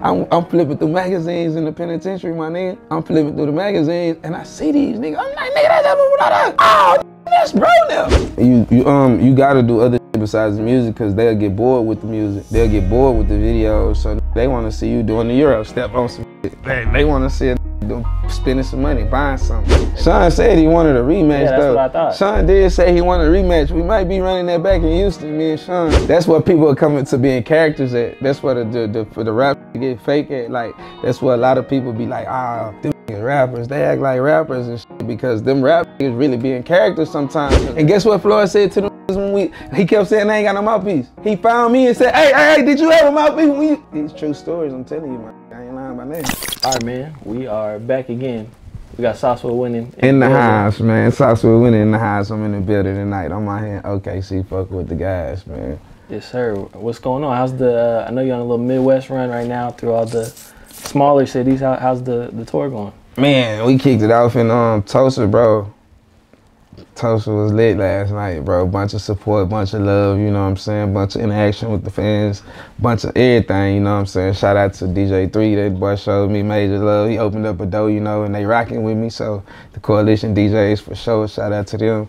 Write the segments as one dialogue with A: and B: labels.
A: I'm, I'm flipping through magazines in the penitentiary, my nigga. I'm flipping through the magazines and I see these niggas. I'm like, nigga, that's that. Oh, that's bro now. You, you, um, you gotta do other besides music because they'll get bored with the music. They'll get bored with the videos. So they want to see you doing the Euro step on some shit. They, they want to see it spending some money, buying something. Shawn said he wanted a rematch
B: Yeah, that's
A: though.
B: what I thought.
A: Shawn did say he wanted a rematch. We might be running that back in Houston, me and Shawn. That's what people are coming to being characters at. That's what the, the, the for the rap get fake at. Like that's what a lot of people be like, ah, them niggas rappers, they act like rappers and shit because them rap niggas really being characters sometimes. And guess what Floyd said to them when we he kept saying I ain't got no mouthpiece. He found me and said, Hey, hey, hey, did you have a mouthpiece when These true stories, I'm telling you, man. I ain't lying about that.
B: All right, man. We are back again. We got Sauce WoodWinnin
A: In the
B: building.
A: house, man. Sauce WoodWinnin in the house. I'm in the building tonight. I'm out here in OKC fucking with the guys, man.
B: Yes, sir. What's going on? How's the? Uh, I know you're on a little Midwest run right now through all the smaller cities. How, how's the the tour going?
A: Man, we kicked it off in um Tulsa, bro. Tulsa was lit last night, bro. Bunch of support, bunch of love, you know what I'm saying? Bunch of interaction with the fans, bunch of everything, you know what I'm saying? Shout out to DJ3, that boy showed me major love. He opened up a door, you know, and they rocking with me. So the coalition DJs for sure, shout out to them.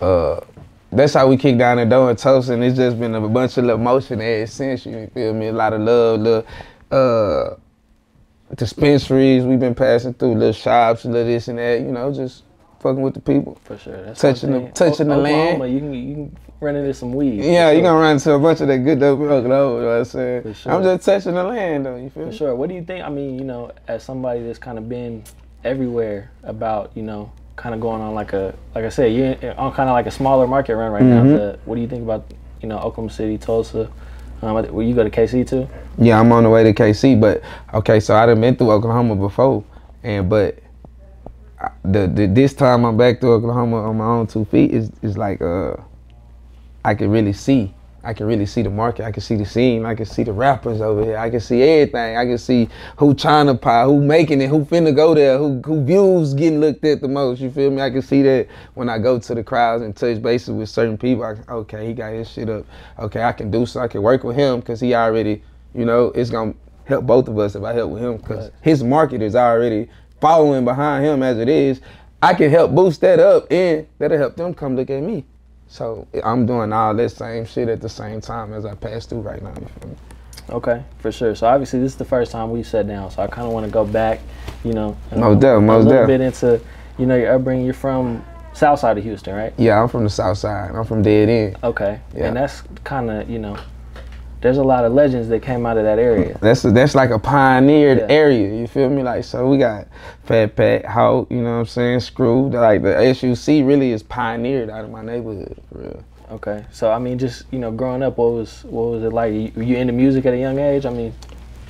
A: Uh that's how we kicked down the door in Tulsa, and it's just been a bunch of emotion motion ever since, you feel me? A lot of love, little uh dispensaries we've been passing through, little shops, little this and that, you know, just fucking with the people.
B: For sure. That's
A: Touching the- touching the
B: Oklahoma,
A: land.
B: You can you can run into some weed.
A: Yeah, you're
B: sure.
A: gonna run into a bunch of that good dope Oklahoma, you know what I'm saying?
B: For sure.
A: I'm just touching the land though, you feel
B: For
A: me?
B: sure. What do you think? I mean, you know, as somebody that's kind of been everywhere about, you know, kind of going on like a, like I said, you're on kind of like a smaller market run right
A: Mm-hmm.
B: now. The, what do you think about, you know, Oklahoma City, Tulsa? Um, will you go to KC too?
A: Yeah, I'm on the way to KC, but okay, so I done been through Oklahoma before, and but the, the this time I'm back to Oklahoma on my own two feet is is like uh, I can really see, I can really see the market, I can see the scene, I can see the rappers over here, I can see everything, I can see who China pie, who making it, who finna go there, who who views getting looked at the most. You feel me? I can see that when I go to the crowds and touch bases with certain people. I, okay, he got his shit up. Okay, I can do so. I can work with him because he already, you know, it's gonna help both of us if I help with him because
B: Right.
A: his market is already following behind him as it is. I can help boost that up and that'll help them come look at me. So I'm doing all this same shit at the same time as I pass through right now. You feel me?
B: Okay, for sure. So obviously this is the first time we sat down. So I kind of want to go back, you know,
A: Most
B: a
A: most
B: little
A: def.
B: bit into, you know, your upbringing. You're from South Side of Houston, right?
A: Yeah, I'm from the south side. I'm from Dead End.
B: Okay,
A: Yeah.
B: and that's kind of, you know, there's a lot of legends that came out of that area.
A: That's that's like a pioneered
B: Yeah.
A: area. You feel me? Like so, we got Fat Pat, Hawk. You know what I'm saying? Screw. Like the SUC really is pioneered out of my neighborhood. For real.
B: Okay, so I mean, just you know, growing up, what was what was it like? You, were you into music at a young age? I mean,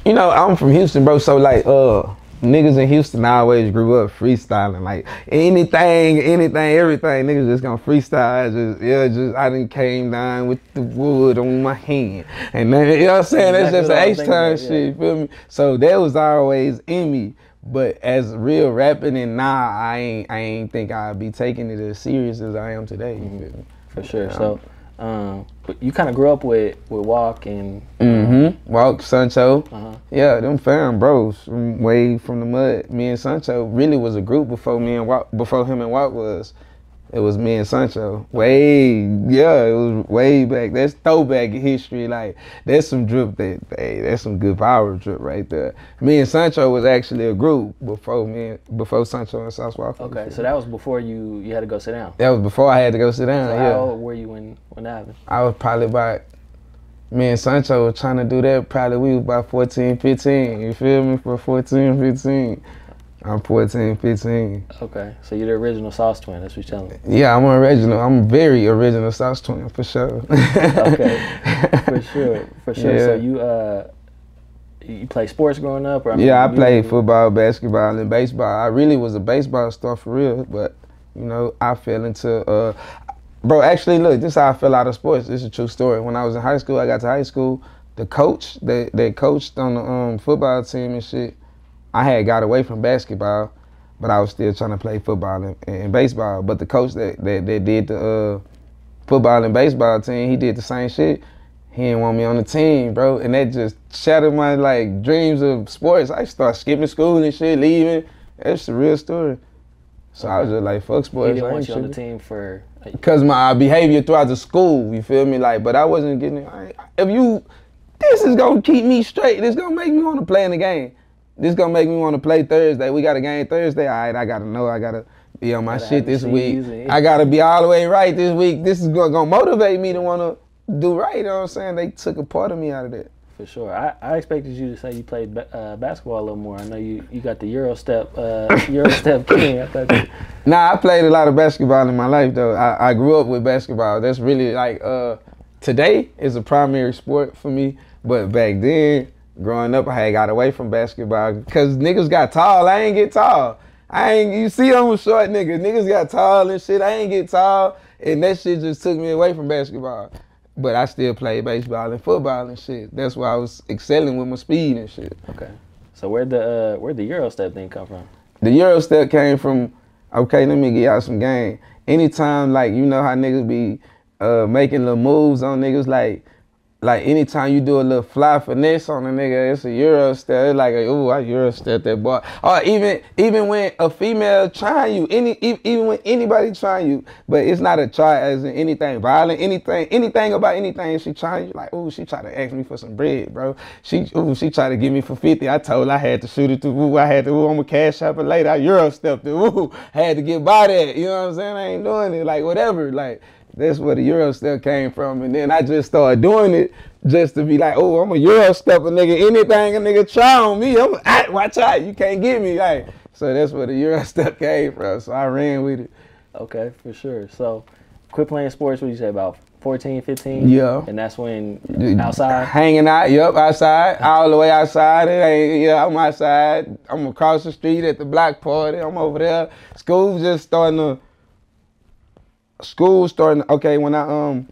A: You know, I'm from Houston, bro. So like, uh, niggas in Houston I always grew up freestyling. Like anything, anything, everything. Niggas just gonna freestyle. Just yeah, just I didn't came down with the wood on my hand, and then you know what I'm saying. That's just an H time
B: about, yeah.
A: shit. You feel me? So that was always in me. But as real rapping and now, I ain't, I ain't think I'd be taking it as serious as I am today. You feel me?
B: for sure. So, um, but you kind of grew up with with Walk and
A: Mm-hmm. Walk, Sancho.
B: Uh-huh.
A: Yeah, them fam bros from way from the mud. Me and Sancho really was a group before me and Walk, before him and Walk was. It was me and Sancho. Way, yeah, it was way back. That's throwback history. Like that's some drip. That hey, that's some good power drip right there. Me and Sancho was actually a group before me, and- before Sancho and Sauce Walka.
B: okay, so that was before you you had to go sit down.
A: that was before I had to go sit down.
B: So
A: yeah.
B: how old were you when when that happened?
A: I was probably about, me and Sancho was trying to do that. Probably we was about 14, 15. You feel me? For 14, 15. I'm 14, 15.
B: Okay, so you're the original Sauce Twin. That's what you're telling me.
A: Yeah, I'm original. I'm very original Sauce Twin for sure.
B: Okay, for sure, for sure. So you uh, you play sports growing up, or I mean,
A: yeah, I played football, basketball, and baseball. I really was a baseball star for real, but you know, I fell into uh, bro. Actually, look, this is how I fell out of sports. This is a true story. When I was in high school, I got to high school. The coach that that coached on the um, football team and shit, I had got away from basketball, but I was still trying to play football and, and baseball. But the coach that that, that did the uh, football and baseball team, he did the same shit. he didn't want me on the team, bro. And that just shattered my like dreams of sports. I start skipping school and shit, leaving. That's the real story. So I was just like, fuck
B: He
A: sports.
B: didn't
A: I
B: want you on the team for.
A: Cause my behavior throughout the school, you feel me? Like, but I wasn't getting. I, if you, this is gonna keep me straight. This gonna make me want to play in the game. This gonna make me want to play Thursday. We got a game Thursday. All right, I gotta know. I gotta be on my shit this week. I gotta be all the way right this week. This is gonna, gonna motivate me to wanna do right. You know what I'm saying? They took a part of me out of that.
B: For sure. I, I expected you to say you played ba- uh, basketball a little more. I know you, you got the Euro step uh, Euro step king. I thought you,
A: Nah, I played a lot of basketball in my life though. I, I grew up with basketball. That's really like uh today is a primary sport for me. But back then, growing up, I had got away from basketball because niggas got tall. I ain't get tall. I ain't you see I'm a short nigga. Niggas got tall and shit. I ain't get tall. And that shit just took me away from basketball. But I still played baseball and football and shit. That's why I was excelling with my speed and shit.
B: okay. So where'd the uh, where'd the Euro step thing come from?
A: The Euro step came from, okay, let me get y'all some game. Anytime, like, you know how niggas be uh, making little moves on niggas, like, like anytime you do a little fly finesse on a nigga, it's a Euro step. It's like, ooh, I Euro step that boy. Or even even when a female trying you, any even when anybody trying you, but it's not a try as in anything violent, anything, anything about anything. She trying you, like, ooh, she tried to ask me for some bread, bro. She, ooh, she tried to give me for fifty. I told her I had to shoot it through. Ooh, I had to. Ooh, I'm a cash shopper later. I Euro stepped it. Ooh, had to get by that. You know what I'm saying? I ain't doing it. Like whatever. Like that's where the Euro step came from. And then I just started doing it just to be like, oh, I'm a Euro stepper, nigga. Anything a nigga try on me, I'm ah, watch out. You can't get me. Like, so that's where the Euro step came from. So I ran with it.
B: Okay, for sure. So quit playing sports. What you say about 14, 15?
A: Yeah.
B: And that's when outside.
A: Hanging out, yup, outside, all the way outside. It ain't, yeah, I'm outside. I'm across the street at the block party. I'm over there. School just starting to. School starting. Okay, when I um.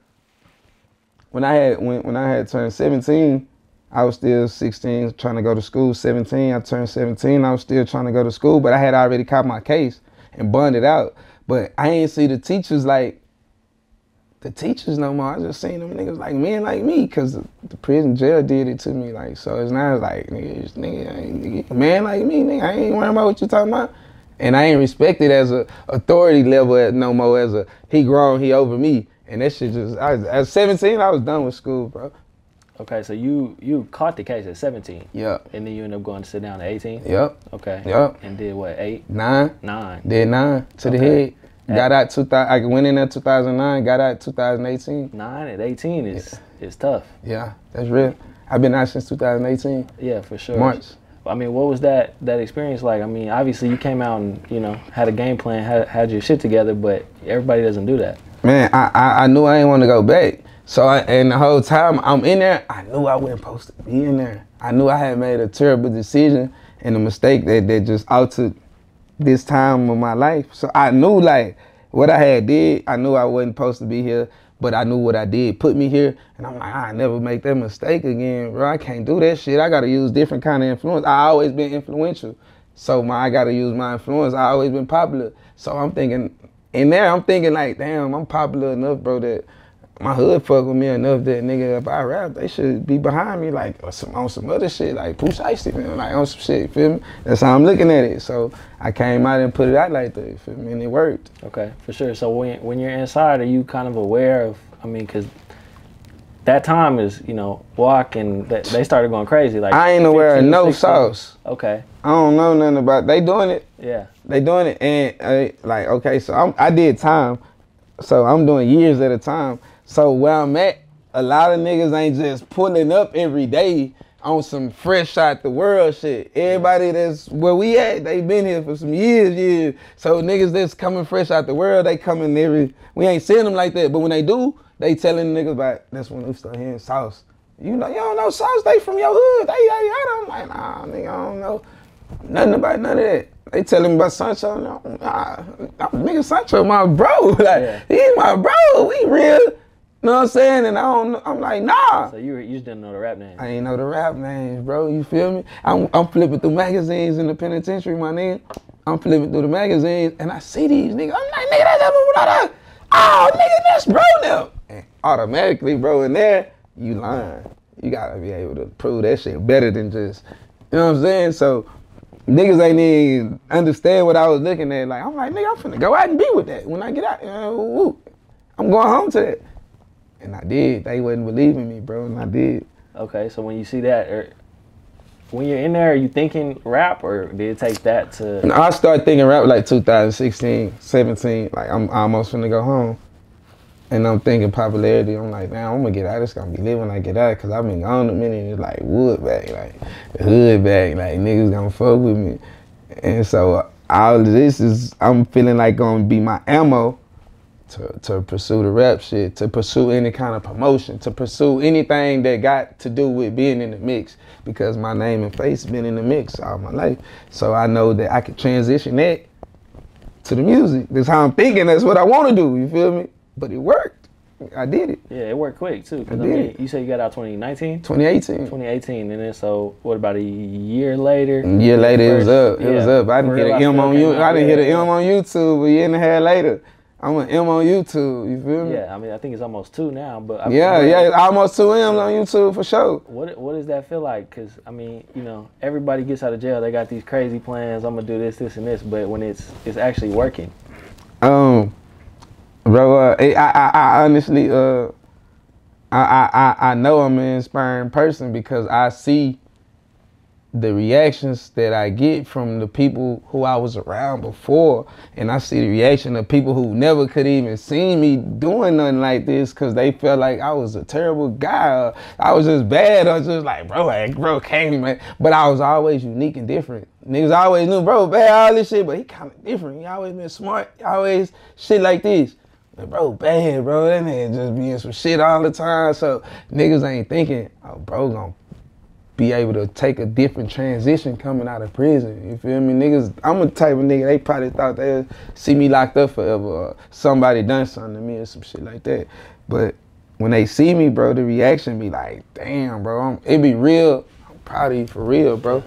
A: When I had when when I had turned 17, I was still 16 trying to go to school. 17, I turned 17. I was still trying to go to school, but I had already caught my case and bonded out. But I ain't see the teachers like the teachers no more. I just seen them niggas like men like me, cause the prison jail did it to me. Like so, it's not like nigga, this nigga, nigga, man like me, nigga. I ain't worrying about what you talking about. And I ain't respected as a authority level at no more as a he grown, he over me. And that shit just I was, at 17, I was done with school, bro.
B: Okay, so you you caught the case at 17,
A: Yeah.
B: and then you ended up going to sit down at 18.
A: Yep.
B: Okay.
A: Yep.
B: And did what? Eight,
A: nine,
B: nine.
A: did nine to the
B: Okay.
A: head. Got out 2000. I went in at 2009. Got out 2018.
B: Nine at 18 is is tough.
A: Yeah, that's real. I've been out since 2018,
B: Yeah, for sure.
A: March.
B: I mean, what was that that experience like? I mean, obviously you came out and you know had a game plan, had had your shit together, but everybody doesn't do that.
A: Man, I, I, I knew I didn't want to go back. So I, and the whole time I'm in there, I knew I wasn't supposed to be in there. I knew I had made a terrible decision and a mistake that, that just altered this time of my life. So I knew like what I had did. I knew I wasn't supposed to be here, but I knew what I did put me here. And I'm like, I never make that mistake again, bro. I can't do that shit. I gotta use different kind of influence. I always been influential. So my I gotta use my influence. I always been popular. So I'm thinking in there, I'm thinking like, damn, I'm popular enough, bro, that my hood fuck with me enough that nigga, if I rap, they should be behind me like or some, on some other shit, like Shiesty, man, like on some shit, feel me? That's how I'm looking at it. So I came out and put it out like that, feel me? And it worked.
B: Okay, for sure. So when when you're inside, are you kind of aware of? I mean, because that time is you know walk and they, they started going crazy. Like
A: I ain't aware of no
B: 16.
A: sauce.
B: Okay,
A: I don't know nothing about they doing it.
B: yeah,
A: They doing it and uh, like okay, so I'm, I did time, so I'm doing years at a time. So where I'm at, a lot of niggas ain't just pulling up every day on some fresh out the world shit. Everybody that's where we at, they been here for some years, years. So niggas that's coming fresh out the world, they coming every. We ain't seeing them like that, but when they do, they telling niggas about. That's when we start hearing sauce. You know, you don't know sauce. They from your hood. They, they, I'm like, nah, nigga, I don't know nothing about none of that. They telling me about Sancho. Nah, nah, nigga, Sancho, my bro. Like,
B: Yeah.
A: he's my bro. We real. You know what I'm saying? And I don't. I'm like, nah.
B: so you you just didn't know the rap name.
A: I ain't know the rap names, bro. You feel me? I'm, I'm flipping through magazines in the penitentiary, my nigga. I'm flipping through the magazines and I see these niggas. I'm like, nigga, that's that. Oh, nigga, that's bro now. And automatically, bro, in there, you lying. You gotta be able to prove that shit better than just, you know what I'm saying? So niggas ain't even understand what I was looking at. Like I'm like, nigga, I'm finna go out and be with that when I get out. Uh, woo. I'm going home to that. And I did. They wasn't believing me, bro, and I did.
B: Okay, so when you see that, or when you're in there, are you thinking rap, or did it take that to?
A: And I started thinking rap like 2016, 17. Like I'm almost finna go home. And I'm thinking popularity. I'm like, man, I'm gonna get out. It's gonna be lit when I get out, cause I've been gone a minute. It's like wood back, like hood back, like niggas gonna fuck with me. And so all of this is, I'm feeling like gonna be my ammo to, to pursue the rap shit, to pursue any kind of promotion, to pursue anything that got to do with being in the mix because my name and face been in the mix all my life. So I know that I could transition that to the music. That's how I'm thinking. That's what I want to do. You feel me? But it worked. I did it.
B: Yeah, it worked quick too.
A: I
B: I, mean,
A: did.
B: you said you got out 2019,
A: 2018.
B: 2018, and then so what about a year later?
A: A year later, it was up. It was up. I didn't hit an M on you. I didn't hit an M on YouTube a year and a half later. I'm an M on YouTube. You feel me?
B: Yeah, I mean, I think it's almost two now, but I,
A: Yeah,
B: but
A: yeah, it's almost two M's on YouTube for sure.
B: What what does that feel like? Cause I mean, you know, everybody gets out of jail. They got these crazy plans. I'm gonna do this, this, and this. But when it's it's actually working,
A: Um, bro, uh, I, I, I honestly, uh, I, I, I- I know I'm an inspiring person because I see the reactions that I get from the people who I was around before, and I see the reaction of people who never could even see me doing nothing like this because they felt like I was a terrible guy, I was just bad, I was just like, bro, like, bro, came, man. But I was always unique and different. Niggas always knew, bro, bad, all this shit, but he kind of different. He always been smart, always shit like this. Bro, bad, bro. That nigga just be in some shit all the time. So niggas ain't thinking, oh, bro, gonna be able to take a different transition coming out of prison. You feel me? Niggas, I'm a type of nigga, they probably thought they'd see me locked up forever or somebody done something to me or some shit like that. But when they see me, bro, the reaction be like, damn, bro, I'm, it be real. I'm proud of you for real, bro.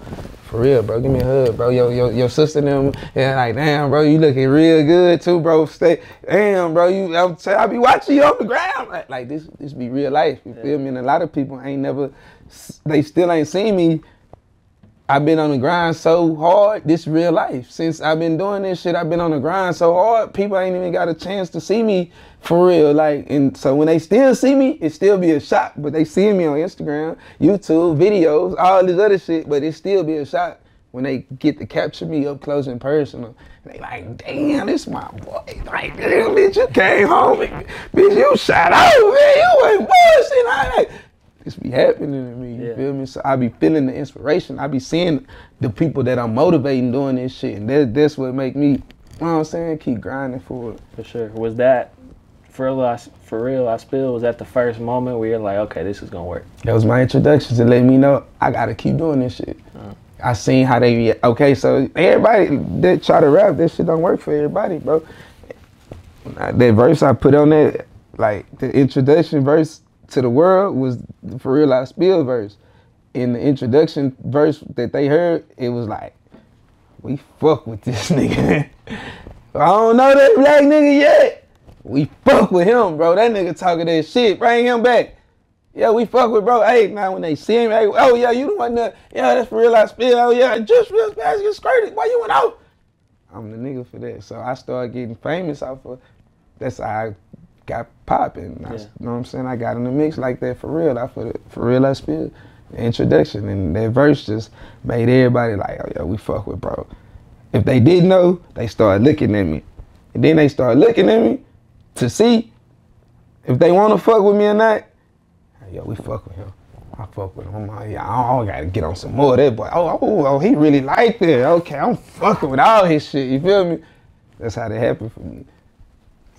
A: For real, bro. Give me a hug, bro. Yo, yo, your sister and them, yeah, like, damn, bro, you looking real good too, bro. Stay, damn, bro. You, I'm say, I be watching you on the ground, like, like this, this be real life. You feel me? And a lot of people ain't never, they still ain't seen me. I've been on the grind so hard. This real life. Since I've been doing this shit, I've been on the grind so hard. People ain't even got a chance to see me for real. Like, and so when they still see me, it still be a shock. But they see me on Instagram, YouTube, videos, all this other shit. But it still be a shock when they get to capture me up close and personal. And They like, damn, this my boy. Like, damn, bitch, you came home, and, bitch, you shot out, man. You ain't bullshit. Like, be happening to me. You
B: Yeah.
A: feel me? So I be feeling the inspiration. I be seeing the people that I'm motivating doing this shit, and that, that's what make me, you know what I'm saying, keep grinding for it.
B: for sure. Was that for real? I, for real, I spill. Was that the first moment where you're like, okay, this is gonna work?
A: That was my introduction to let me know I gotta keep doing this shit. Uh-huh. I seen how they react. Okay, so everybody that try to rap, this shit don't work for everybody, bro. That verse I put on that, like the introduction verse to the world was for real I spill verse. In the introduction verse that they heard, it was like, we fuck with this nigga. I don't know that black nigga yet. We fuck with him, bro. That nigga talking that shit. Bring him back. Yeah, we fuck with bro. Hey, now when they see him, hey, oh yeah, you the one that, yeah, that's for real I spill. Oh yeah, just real fast get skirted. Why you went out? I'm the nigga for that. So I started getting famous off of that's how I got popping. I-
B: Yeah.
A: You know what I'm saying? I got in the mix like that for real. I for for real I spill. The introduction and that verse just made everybody like, oh yeah, we fuck with bro. If they didn't know, they started looking at me. And then they started looking at me to see if they want to fuck with me or not. Hey, yo, we fuck with him. I fuck with him. I'm like, yeah, I, I gotta get on some more of that boy. Oh, oh, oh, he really like that. Okay, I'm fucking with all his shit. You feel me? That's how that happened for me.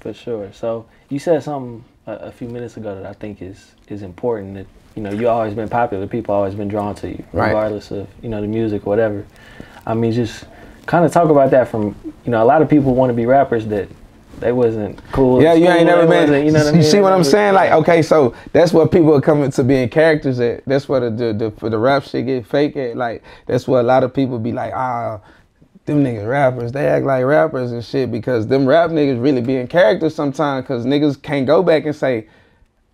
B: For sure. So you said something a, a few minutes ago that I think is is important. That you know you always been popular. People always been drawn to you,
A: Right.
B: regardless of you know the music, or whatever. I mean, just kind of talk about that from you know a lot of people want to be rappers that they wasn't cool.
A: Yeah, you ain't never been.
B: You know what I
A: you
B: mean?
A: see what I'm saying? Like, okay, so that's what people are coming to being characters at. That's what the the, the for the rap shit get fake at. Like, that's what a lot of people be like, ah, them niggas rappers. They act like rappers and shit because them rap niggas really be in characters sometimes. Cause niggas can't go back and say,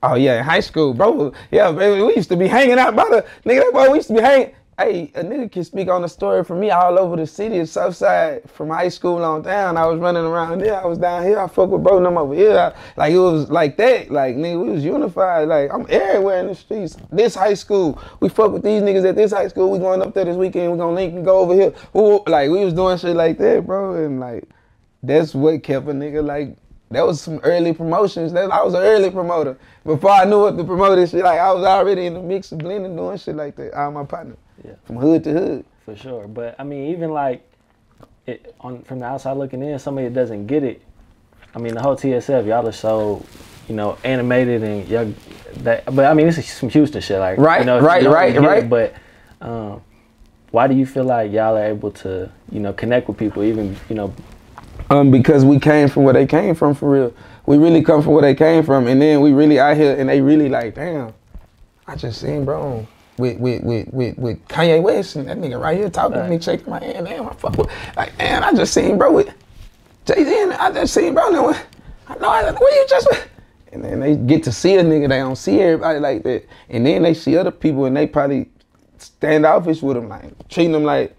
A: Oh yeah, in high school, bro. Yeah, baby, we used to be hanging out by the nigga. That boy, we used to be hanging. Hey, a nigga can speak on the story for me all over the city, Southside, from high school on down. I was running around there. I was down here. I fuck with bro them over here. I, like it was like that. Like nigga, we was unified. Like I'm everywhere in the streets. This high school, we fuck with these niggas at this high school. We going up there this weekend. We gonna link and go over here. Ooh, like we was doing shit like that, bro. And like that's what kept a nigga like that was some early promotions. That I was an early promoter. Before I knew what to promote and shit, like I was already in the mix of blending, doing shit like that. All my partner.
B: Yeah.
A: From hood to hood.
B: For sure. But I mean, even like it on from the outside looking in, somebody that doesn't get it. I mean, the whole TSF, y'all are so, you know, animated and y'all that. But I mean, this is some Houston shit, like
A: Right,
B: you know,
A: right,
B: don't
A: right,
B: it,
A: right.
B: But um, why do you feel like y'all are able to, you know, connect with people, even you know,
A: Um, because we came from where they came from for real. We really come from where they came from, and then we really out here, and they really like, damn. I just seen bro with with with with, with Kanye West and that nigga right here talking to me,
B: Right.
A: shaking my hand. Damn, I fuck with like, man, I just seen bro with Jay Z, and I just seen bro. Now, I know. I, where you just with? And then they get to see a nigga. They don't see everybody like that, and then they see other people, and they probably standoffish with them, like treating them like.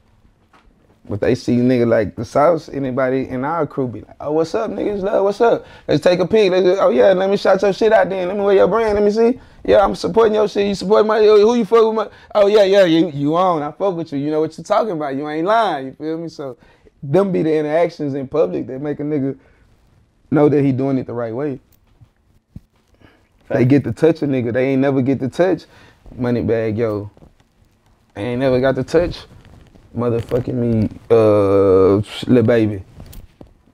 A: But they see nigga like the South, anybody in our crew be like, oh, what's up, niggas? Love, what's up? Let's take a peek. Let's oh, yeah, let me shout your shit out then. Let me wear your brand. Let me see. Yeah, I'm supporting your shit. You support my, who you fuck with my, oh, yeah, yeah, you, you on. I fuck with you. You know what you're talking about. You ain't lying. You feel me? So them be the interactions in public that make a nigga know that he doing it the right way. They get to touch a nigga. They ain't never get to touch Moneybagg, yo. I ain't never got to touch motherfucking me, uh, little baby.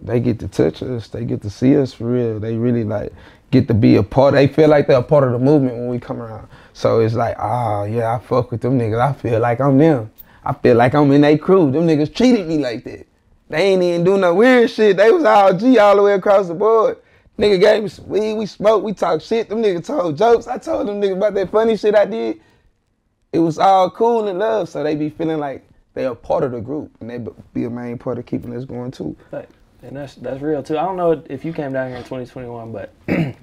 A: They get to touch us. They get to see us for real. They really like get to be a part. They feel like they're a part of the movement when we come around. So it's like, oh yeah, I fuck with them niggas. I feel like I'm them. I feel like I'm in their crew. Them niggas treated me like that. They ain't even do no weird shit. They was all G all the way across the board. Nigga gave me some weed, we smoked, we talked shit. Them niggas told jokes. I told them niggas about that funny shit I did. It was all cool and love, so they be feeling like they a part of the group and they be a main part of keeping us going too.
B: Right. And that's that's real too. I don't know if you came down here in 2021, but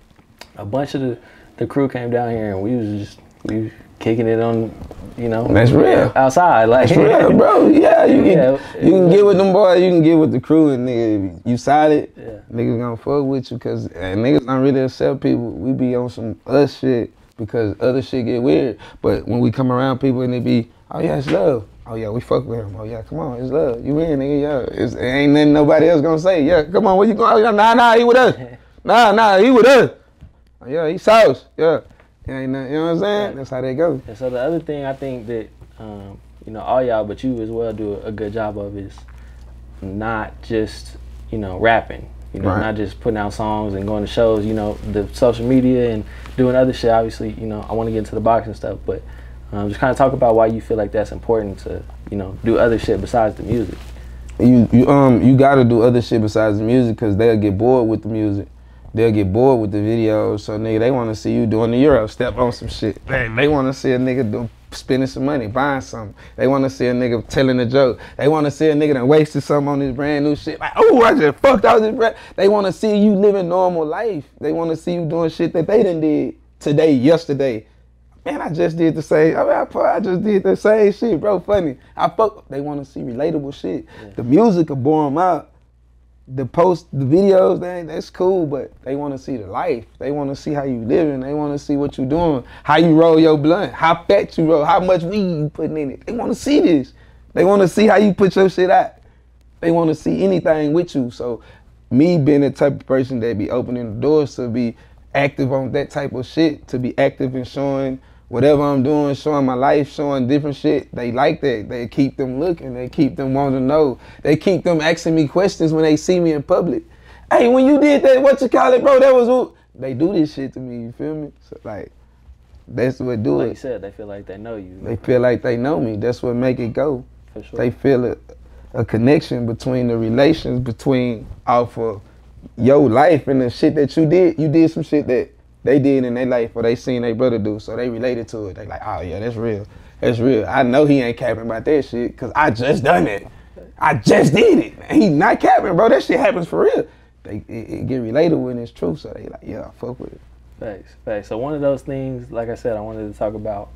B: a bunch of the, the crew came down here and we was just we was kicking it on, you know,
A: That's real.
B: outside. Like
A: That's real, bro. Yeah, you can
B: Yeah,
A: you can get with them boys, you can get with the crew, and nigga, you solid.
B: Yeah.
A: Niggas gonna fuck with you, cause and niggas don't really accept people. We be on some us shit because other shit get weird. But when we come around people and they be, oh yeah, it's love. Oh yeah, we fuck with him. Oh yeah, come on, it's love. You in, nigga? Yeah, it's, it ain't nothing nobody else gonna say. Yeah, come on, where you going? Oh, nah, nah, he with us. Nah, nah, he with us. Oh, yeah, he sauce. Yeah, it ain't nothing. You know what I'm saying?
B: Right.
A: That's how they go.
B: And so the other thing I think that um, you know all y'all, but you as well, do a good job of is not just you know rapping. You know,
A: Right.
B: not just putting out songs and going to shows. You know, the social media and doing other shit. Obviously, you know, I want to get into the boxing stuff, but um, just kind of talk about why you feel like that's important to you know do other shit besides the music.
A: you you um you gotta do other shit besides the music because they'll get bored with the music. They'll get bored with the videos. So nigga, they want to see you doing the Euro step on some shit. They, they want to see a nigga do, spending some money, buying something. They want to see a nigga telling a joke. They want to see a nigga that wasted something on this brand new shit. Like, oh, I just fucked out this brand. They want to see you living normal life. They want to see you doing shit that they didn't did today, yesterday. Man, I just did the same. I, mean, I, I just did the same shit, bro. Funny. I fuck. They want to see relatable shit. The music will bore them out. The post, the videos, they, that's cool, but they want to see the life. They want to see how you living. They want to see what you doing, how you roll your blunt, how fat you roll, how much weed you putting in it. They want to see this. They want to see how you put your shit out. They want to see anything with you. So, me being the type of person that be opening the doors to be active on that type of shit, to be active and showing whatever I'm doing, showing my life, showing different shit. They like that. They keep them looking. They keep them wanting to know. They keep them asking me questions when they see me in public. Hey, when you did that, what you call it, bro? That was who. They do this shit to me. You feel me? So like, that's what do
B: Like you
A: it.
B: said, they feel like they know you.
A: They feel like they know me. That's what make it go
B: for sure.
A: they feel a, a connection between the relations between off of your life and the shit that you did. You did some shit that they did in their life or they seen their brother do, so they related to it. They like, oh yeah, that's real. That's real. I know he ain't capping about that shit because I just done it. I just did it. He not capping, bro. That shit happens for real. They it, it get related when it's true, so they like, yeah, I fuck with it.
B: Thanks, thanks. So one of those things, like I said, I wanted to talk about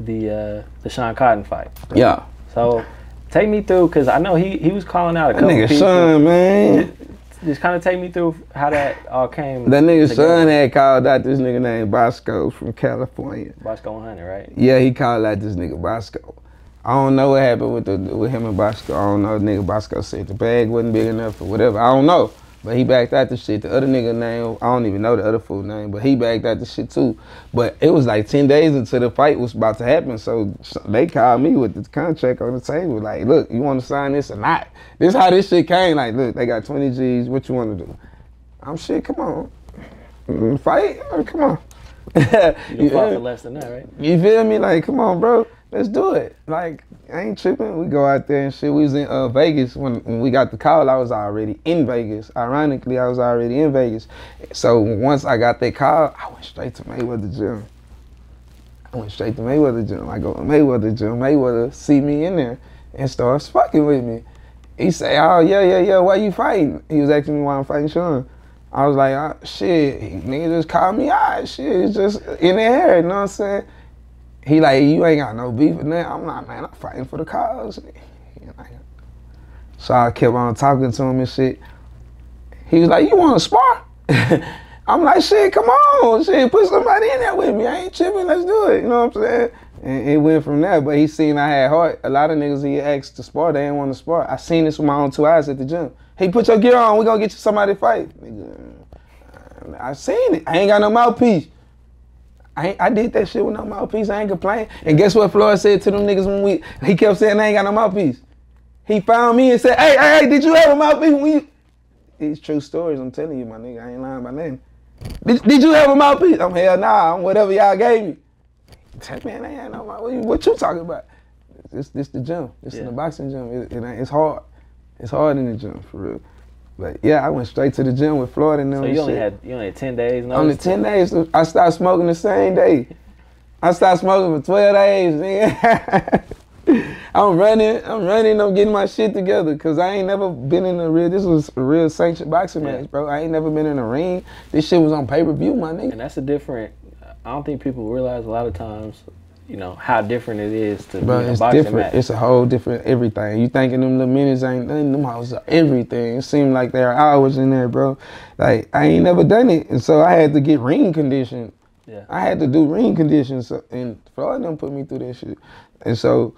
B: the uh, the Shawn Cotton fight.
A: Yeah.
B: So take me through, cause I know he he was calling out a
A: That
B: couple
A: nigga
B: people.
A: son, man.
B: Just kind of take me through how that all came.
A: That nigga
B: together.
A: son had called out this nigga named Bosco from California.
B: Bosco 100, right?
A: Yeah, he called out this nigga Bosco. I don't know what happened with the with him and Bosco. I don't know. Nigga Bosco said the bag wasn't big enough or whatever. I don't know. But he backed out the shit. The other nigga name, I don't even know the other fool name, but he backed out the shit too. But it was like 10 days until the fight was about to happen. So they called me with the contract on the table. Like, look, you want to sign this or not? This how this shit came. Like, look, they got 20 G's. What you want to do? I'm shit, come on. Mm, Fight? Come on.
B: You can for less than that, right?
A: you feel me? Like, come on, bro. Let's do it. Like, I ain't tripping. We go out there and shit. We was in uh, Vegas when, when we got the call. I was already in Vegas. Ironically, I was already in Vegas. So once I got that call, I went straight to Mayweather gym. I went straight to Mayweather gym. I go to Mayweather gym. Mayweather see me in there and starts fucking with me. He say, "Oh yeah, yeah, yeah. Why you fighting?" He was asking me why I'm fighting Shawn. I was like, oh, "Shit, nigga just called me out. Shit, it's just in the air." You know what I'm saying? He like, you ain't got no beef with that. I'm not, man. I'm fighting for the cause. So I kept on talking to him and shit. He was like, you want to spar? I'm like, shit, come on, shit, put somebody in there with me. I ain't tripping. Let's do it. You know what I'm saying? And it went from there. But he seen I had heart. A lot of niggas he asked to spar, they didn't want to spar. I seen this with my own two eyes at the gym. Hey, put your gear on. We gonna get you somebody to fight. I seen it. I ain't got no mouthpiece. I, I did that shit with no mouthpiece. I ain't complain. And guess what Floyd said to them niggas when we, he kept saying I ain't got no mouthpiece. He found me and said, hey, hey, hey, did you have a mouthpiece when you, these true stories, I'm telling you, my nigga, I ain't lying by name. Did, did you have a mouthpiece? I'm hell nah, I'm whatever y'all gave me. Man, I ain't no mouth- what you, talking about? This this the gym. This is the boxing gym. It, it ain't, it's hard. It's hard in the gym for real. But yeah, I went straight to the gym with Floyd and them.
B: So you only
A: shit.
B: had you only had 10 days.
A: Only 10 days. I started smoking the same day. I started smoking for 12 days, nigga. I'm running, I'm running, I'm getting my shit together. Cause I ain't never been in a real, this was a real sanctioned boxing
B: Yeah.
A: match, bro. I ain't never been in a ring. This shit was on pay-per-view, my nigga.
B: And that's a different. I don't think people realize a lot of times, you know, how different it is to
A: Bro,
B: be in a
A: it's
B: boxing
A: different.
B: match.
A: It's a whole different everything. You thinking them little minutes ain't nothing, them hoes are everything. It seemed like there are hours in there, bro. Like I ain't never done it. And so I had to get ring conditioned.
B: Yeah.
A: I had to do ring conditions and Floyd them put me through that shit. And so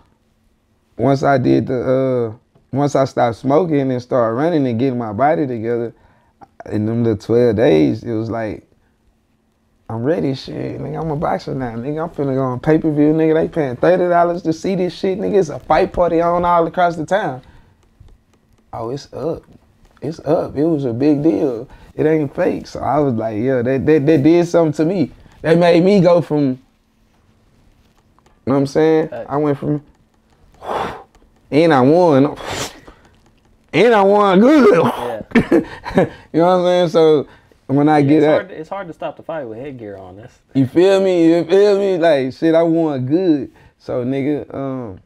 A: once I did the uh once I stopped smoking and started running and getting my body together, in them little twelve days, it was like I'm ready, shit. Nigga, I'm a boxer now. Nigga, I'm finna go on pay per view. Nigga, they paying thirty dollars to see this shit. Nigga, it's a fight party on all across the town. Oh, it's up. It's up. It was a big deal. It ain't fake. So I was like, yeah, that that, that did something to me. That made me go from. You know what I'm saying? I went from. And I won. And I won good.
B: Yeah.
A: you know what I'm saying? So when I get
B: it's,
A: up.
B: hard, it's hard to stop the fight with headgear on. This.
A: You feel me? You feel me? Like shit, I won good. So nigga, um,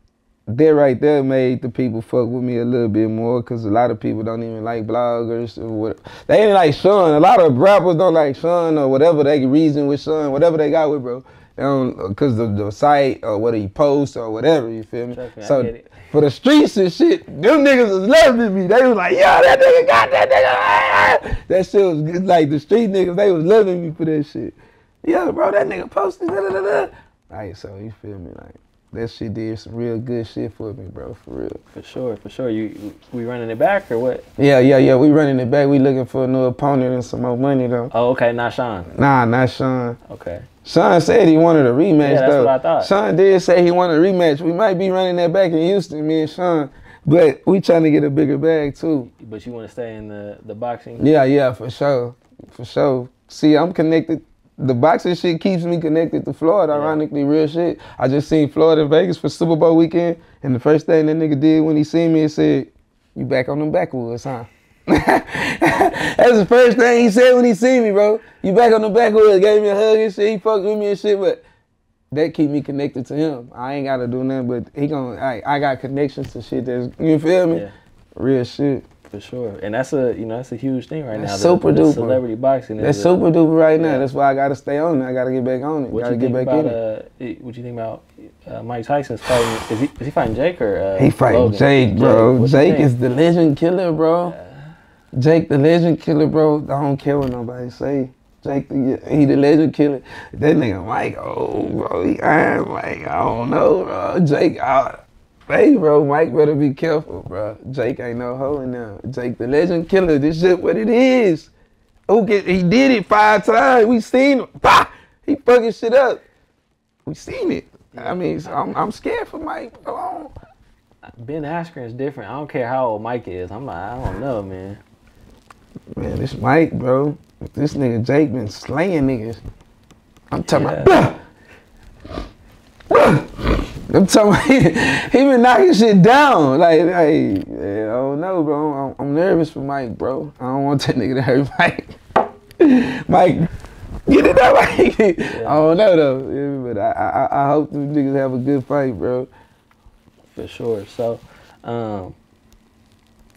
A: that right there made the people fuck with me a little bit more because a lot of people don't even like bloggers or what. They ain't like Shawn. A lot of rappers don't like Shawn or whatever they reason with Shawn, whatever they got with bro. Because of the site or what he posts or whatever. You feel me?
B: Trust me, I
A: so
B: get it.
A: For the streets and shit, them niggas was loving me. They was like, yo, that nigga got that nigga. That shit was good. like the street niggas. They was loving me for that shit. Yeah, bro, that nigga posted. Da, da, da, da. So you feel me? Like that shit did some real good shit for me, bro. For real.
B: for sure, for sure. You we running it back or what?
A: Yeah, yeah, yeah. We running it back. We looking for a new opponent and some more money though.
B: Oh, okay, not Shawn.
A: Nah, not Shawn.
B: Okay.
A: Shawn said he wanted a rematch
B: Yeah, that's
A: though.
B: what I thought.
A: Shawn did say he wanted a rematch. We might be running that back in Houston, me and Shawn. But we trying to get a bigger bag too.
B: But you want to stay in the the boxing?
A: Yeah, yeah, for sure. For sure. See, I'm connected. The boxing shit keeps me connected to
B: Floyd,
A: ironically, real shit. I just seen Floyd in Vegas for Super Bowl weekend, and the first thing that nigga did when he seen me, he said, You back on them backwoods, huh? That's the first thing he said when he seen me, bro. You back on the backwoods, gave me a hug and shit. He fucked with me and shit, but that keep me connected to him. I ain't gotta do nothing, but he gonna. I, I got connections to shit that's you feel me,
B: Yeah.
A: real shit.
B: For sure, and that's a you know that's a huge thing right
A: That's
B: now.
A: super
B: the,
A: duper.
B: celebrity boxing.
A: That's
B: is a-
A: super duper right now.
B: Yeah.
A: That's why I gotta stay on it. I gotta get back on it.
B: What
A: gotta
B: you
A: get back
B: about
A: in it.
B: uh? What you think about uh, Mike Tyson's fighting? Is he is he fighting Jake or uh,
A: He fighting
B: Logan?
A: Jake, bro.
B: You
A: Jake is the legend killer, bro. Jake the legend killer, bro. I don't care what nobody say. Jake, the, he the legend killer. That nigga Mike, oh, bro, he iron Mike. I don't know, bro. Jake, uh, hey, bro, Mike better be careful, bro. Jake ain't no hoe in there. Jake the legend killer. This shit what it is. Okay, he did it five times. We seen him. Bah! He fucking shit up. We seen it. I mean, I'm, I'm scared for Mike. Bro.
B: Ben Askren is different. I don't care how old Mike is. I'm like, I don't know, man.
A: Man, this Mike, bro. This nigga Jake been slaying niggas. I'm talking
B: Yeah.
A: about, bruh, bruh. I'm talking he, been knocking shit down. Like, yeah, I don't know, bro. I'm, I'm nervous for Mike, bro. I don't want that nigga to hurt Mike. Mike, get it out, Mike. I don't know, though. Yeah, but I, I, I hope them niggas have a good fight, bro.
B: For sure. So, um,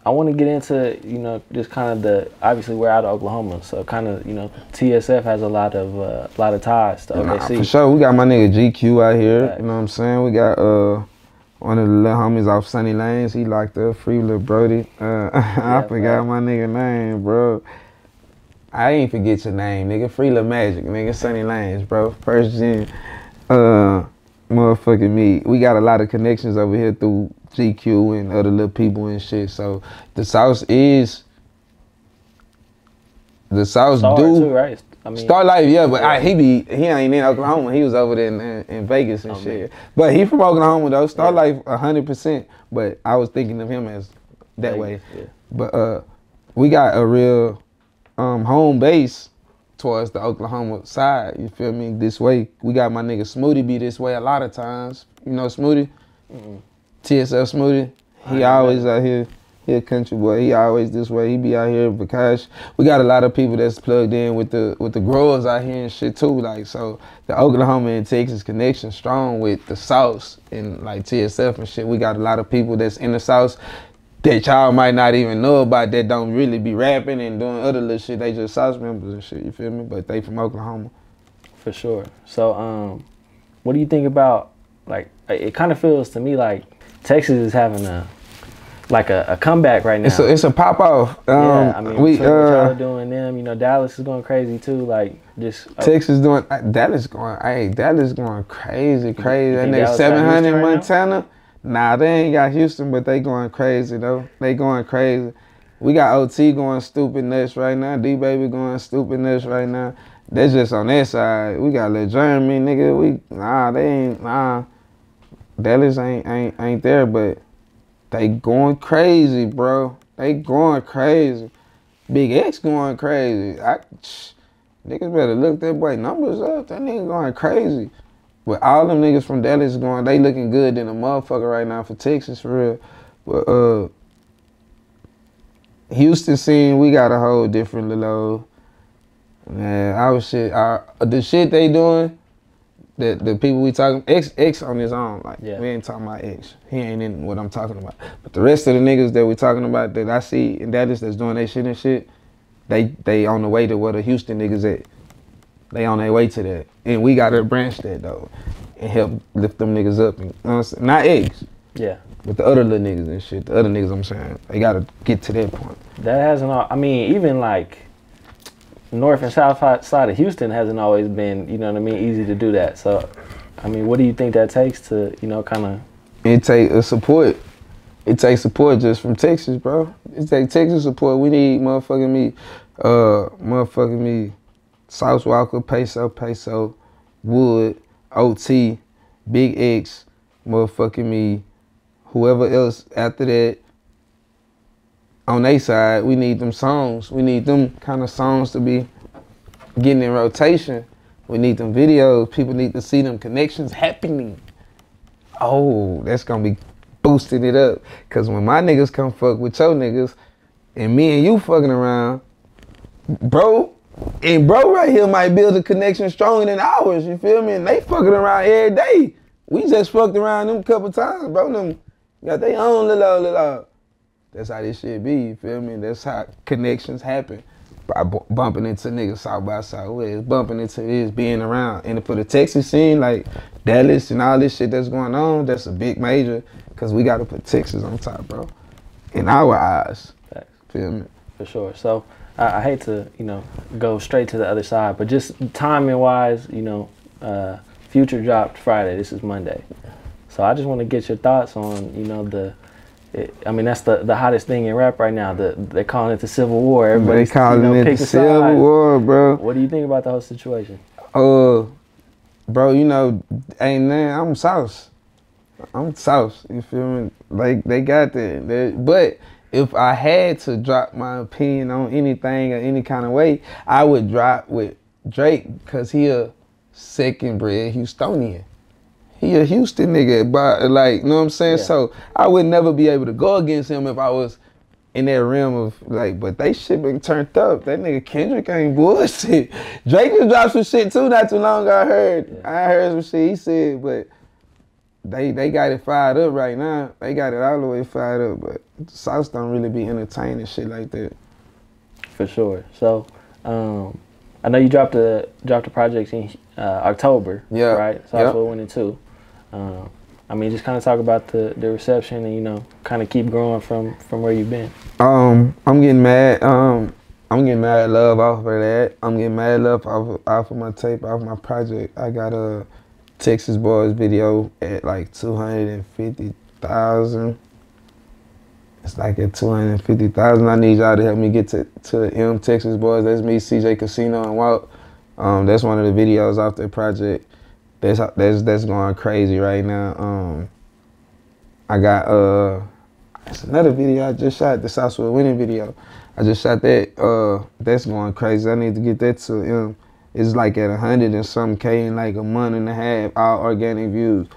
B: I want to get into you know just kind of the obviously we're out of Oklahoma, so kind of you know TSF has a lot of uh, lot of ties to
A: Nah,
B: OKC.
A: for sure. We got my nigga GQ out here.
B: Facts.
A: You know what I'm saying? We got uh one of the little homies off Sunny Lanes. He locked up. Free little Brody. Uh, I
B: Yeah,
A: forgot
B: fact.
A: my nigga name, bro. I ain't forget your name, nigga. Free Lil Magic, nigga. Sunny Lanes, bro. First gen. Uh, motherfucking me. We got a lot of connections over here through GQ and other little people and shit. So the South is the South
B: Star
A: do
B: too, right? I mean,
A: Star Life, yeah, but I, he be he ain't in Oklahoma. He was over there in, in, in Vegas and
B: Oh,
A: shit.
B: man.
A: But he from Oklahoma though. Star
B: Yeah.
A: Life hundred percent. But I was thinking of him as that way.
B: Yeah.
A: But uh, we got a real um home base towards the Oklahoma side. You feel me? This way, we got my nigga Smoothie be this way a lot of times. You know Smoothie, TSF Smoothie. He always out here. He a country boy. He always this way. He be out here because we got a lot of people that's plugged in with the with the growers out here and shit too. Like so, the Oklahoma and Texas connection strong with the South and like TSF and shit. We got a lot of people that's in the South that y'all might not even know about that don't really be rapping and doing other little shit. They just South members and shit. You feel me? But they from Oklahoma.
B: For sure. So, um, what do you think about like? It kind of feels to me like Texas is having a like a, a comeback right now.
A: It's a it's a pop off. Um,
B: yeah, I mean,
A: we
B: y'all
A: uh,
B: are doing them. You know, Dallas is going crazy too. Like just uh,
A: Texas doing uh, Dallas going. Hey, Dallas going crazy, crazy. That nigga seven hundred
B: Houston right?
A: Montana. Nah, they ain't got Houston, but they going crazy though. They going crazy. We got OT going stupid nuts right now. D baby going stupid nuts right now. That's just on their side. We got little Jeremy, nigga. We nah, they ain't nah. Dallas ain't ain't ain't there, but they going crazy, bro. They going crazy. Big X going crazy. I, niggas better look that boy numbers up. That nigga going crazy. But all them niggas from Dallas going, they looking good than a motherfucker right now for Texas for real. But uh, Houston scene, we got a whole different little. Man, I was shit, our the shit they doing. The the people we talking X X on his own like
B: Yeah.
A: we ain't talking about X. He ain't in what I'm talking about. But the rest of the niggas that we talking about that I see in Dallas that's doing their shit and shit, they they on the way to where the Houston niggas at. They on their way to that. And we gotta branch that though. And help lift them niggas up. And, you know what I'm saying? Not eggs.
B: yeah.
A: but the other little niggas and shit. The other niggas I'm saying. They gotta get to that point.
B: That hasn't. al- I mean, even like north and south side of Houston hasn't always been. You know what I mean? Easy to do that. So, I mean, what do you think that takes to you know kind of
A: It take a support. It takes support just from Texas, bro. It take Texas support. We need motherfucking me, uh, motherfucking me, Sauce Walka, Peso, Peso, Wood, OT, Big X, motherfucking me, whoever else after that. On their side, we need them songs. We need them kind of songs to be getting in rotation. We need them videos. People need to see them connections happening. Oh, that's gonna be boosting it up. Cause when my niggas come fuck with your niggas, and me and you fucking around, bro, and bro right here might build a connection stronger than ours. You feel me? And they fucking around every day. We just fucked around them a couple times, bro. Them got their own little little That's how this shit be. You feel me? That's how connections happen. By bu- bumping into niggas south by side southwest, bumping into this, being around, and for the Texas scene, like Dallas and all this shit that's going on, that's a big major, cause we gotta put Texas on top, bro. In our eyes,
B: Facts.
A: feel me?
B: for sure. So I, I hate to you know go straight to the other side, but just timing wise, you know, uh, Future dropped Friday. This is Monday, so I just want to get your thoughts on you know the. It, I mean that's the, the hottest thing in rap right now. The they're calling it the Civil War.
A: They
B: Everybody's
A: calling
B: you know,
A: it the Civil
B: side.
A: War, bro.
B: What do you think about the whole situation?
A: Uh, bro, you know, ain't nothing. I'm South. I'm South. You feel me? Like they got that. that. But if I had to drop my opinion on anything or any kind of way, I would drop with Drake because he a second bred Houstonian. He a Houston nigga, but like, you know what I'm saying?
B: Yeah.
A: So I would never be able to go against him if I was in that realm of like, but they shit been turned up. That nigga Kendrick ain't bullshit. Drake just dropped some shit too not too long ago. I heard, I heard some shit he said, but they they got it fired up right now. They got it all the way fired up, but the South don't really be entertaining shit like that.
B: For sure. So, um, I know you dropped a dropped a project in uh, October.
A: Yeah.
B: Right. So that's what went into. Um, I mean, just kind of talk about the, the reception and you know, kind of keep growing from from where you've been.
A: Um, I'm getting mad. Um, I'm getting mad love off of that. I'm getting mad love off of, off of my tape, off my project. I got a Texas Boys video at like two hundred and fifty thousand. It's like at two hundred and fifty thousand. I need y'all to help me get to to M Texas Boys. That's me, CJ Casino and Walt. Um, that's one of the videos off the project. That's that's that's going crazy right now. Um, I got uh, it's another video I just shot. The Sauce WoodWinnin video. I just shot that. Uh, that's going crazy. I need to get that to him. It's like at a hundred and some k in like a month and a half, all organic views.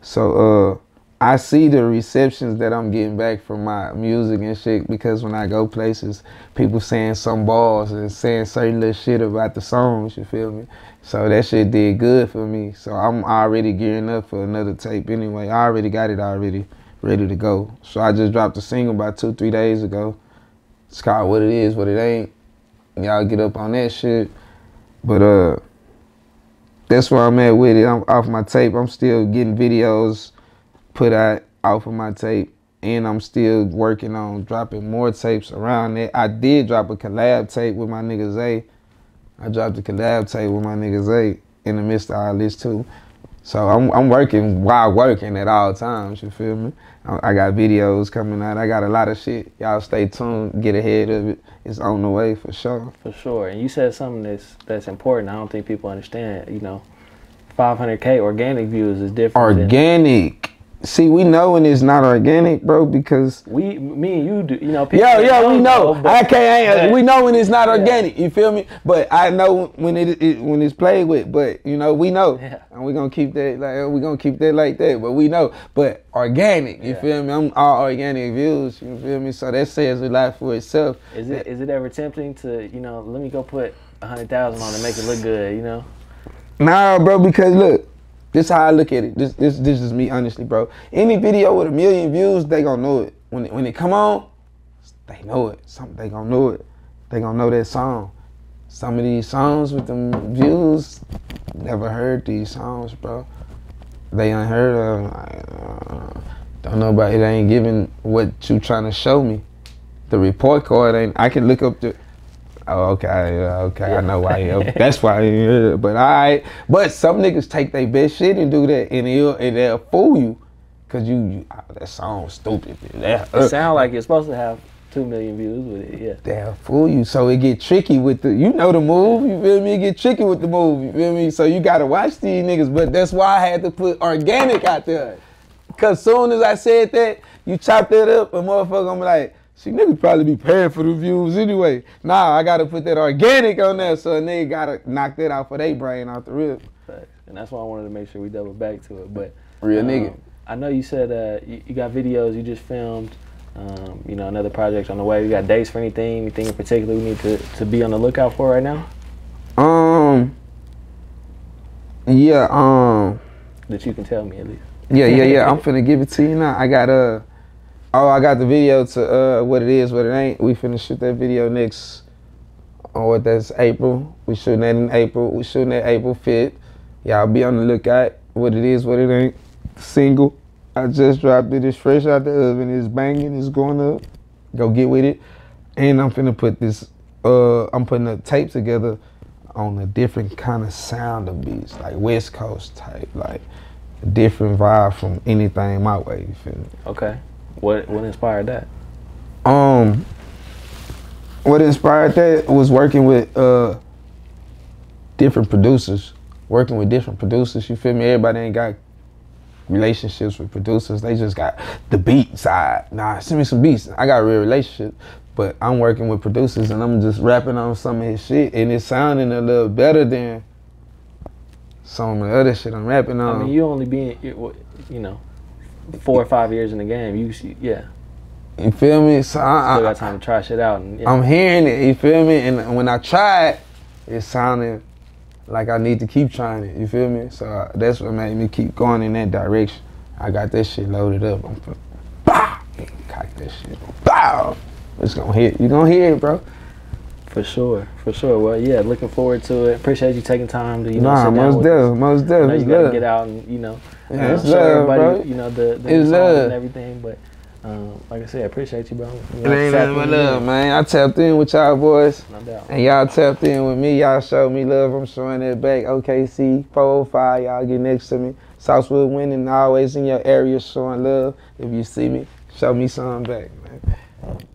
A: So uh, I see the receptions that I'm getting back from my music and shit because when I go places, people saying some balls and saying certain little shit about the songs. You feel me? So that shit did good for me. So I'm already gearing up for another tape anyway. I already got it already ready to go. So I just dropped a single about two, three days ago. It's called What It Is, What It Ain't. Y'all get up on that shit. But uh that's where I'm at with it. I'm off my tape. I'm still getting videos put out off of my tape. And I'm still working on dropping more tapes around that. I did drop a collab tape with my nigga Zay. I dropped a collab tape with my nigga Zay in the midst of all this too. So I'm I'm working while working at all times. You feel me? I, I got videos coming out. I got a lot of shit. Y'all stay tuned. Get ahead of it. It's on the way for sure.
B: For sure. And you said something that's that's important. I don't think people understand. You know, 500k organic views is different.
A: Organic. See, we know when it's not organic, bro, because
B: we, me and you do. You know, people
A: yeah, yeah, we know. I can't. we know when it's not
B: Yeah.
A: organic. You feel me? But I know when it, it when it's played with. But you know, we know,
B: Yeah.
A: and we gonna keep that like we're gonna keep that like that. But we know. But organic. You
B: Yeah.
A: feel me? I'm all organic views. You feel me? So that says a lot for itself.
B: Is it is it ever tempting to you know let me go put a hundred thousand on to make it look good? You know.
A: Nah, bro, because look, this how I look at it. This this this is me honestly, bro. Any video with a million views, they gonna know it. When it, when it come on, they know it. Some they gonna know it. They gonna know that song. Some of these songs with them views, never heard these songs, bro. They unheard of. Uh, don't know about it. Ain't giving what you trying to show me. The report card ain't. I can look up the. Oh, okay, yeah, uh, okay. I know why. Yeah. That's why. Yeah. But all right. But some niggas take their best shit and do that, and they'll and they'll fool you, cause you, you oh, that song stupid. That, uh,
B: It sound like you're supposed to have two million views with it. Yeah.
A: they'll fool you. So it get tricky with the, you know the move. You feel me? It get tricky with the move. You feel me? So you gotta watch these niggas. But that's why I had to put organic out there. Cause soon as I said that, you chop that up, a motherfucker gonna be like, see niggas probably be paying for the views anyway. Nah, I gotta put that organic on there, so a nigga gotta knock that out for their brain off the rip.
B: And that's why I wanted to make sure we double back to it. But
A: Real
B: um,
A: nigga.
B: I know you said uh, you, you got videos you just filmed. Um, you know, another project on the way. You got dates for anything? Anything in particular we need to, to be on the lookout for right now?
A: Um. Yeah. Um.
B: That you can tell me at least.
A: Yeah. Yeah. Yeah. I'm finna give it to you now. I got uh. Oh, I got the video to uh what it is, what it ain't. We finna shoot that video next on what that's April. We shooting that in April. We shooting that April 5th. Y'all be on the lookout. What it is, what it ain't. Single. I just dropped it. It's fresh out the oven. It's banging. It's going up. Go get with it. And I'm finna put this. Uh, I'm putting a tape together on a different kind of sound of beats, like West Coast type, like a different vibe from anything my way. You feel me?
B: Okay. What what inspired that?
A: Um, what inspired that was working with uh different producers, working with different producers. You feel me? Everybody ain't got relationships with producers. They just got the beat side. Nah, send me some beats. I got a real relationship, but I'm working with producers and I'm just rapping on some of his shit, and it's sounding a little better than some of the other shit I'm rapping on.
B: I mean, you only being you you know four or five years in the game. You see- yeah,
A: You feel me? So I,
B: still got time to try shit out. And yeah.
A: I'm hearing it. You feel me? And when I try it, it sounded like I need to keep trying it. You feel me? So uh, that's what made me keep going in that direction. I got that shit loaded up. I'm bow, cock that shit. Bow. It's gonna hit. You gonna hear it, bro.
B: For sure, for sure. Well, yeah, looking forward to it. Appreciate you taking time to you know
A: Nah,
B: sit down
A: most definitely, most
B: I know
A: definitely.
B: you gotta get out and you know
A: Yeah, it's
B: show
A: love,
B: everybody
A: bro.
B: you know the, the
A: It's love.
B: and everything. But um, like I said, I appreciate you, bro. You
A: It ain't nothing but
B: in,
A: love, man. I tapped in with y'all boys.
B: No doubt.
A: And y'all tapped in with me. Y'all showed me love. I'm showing it back. OKC, 405. Y'all get next to me. Sauce WoodWinnin, always in your area showing love. If you see me, show me something back, man.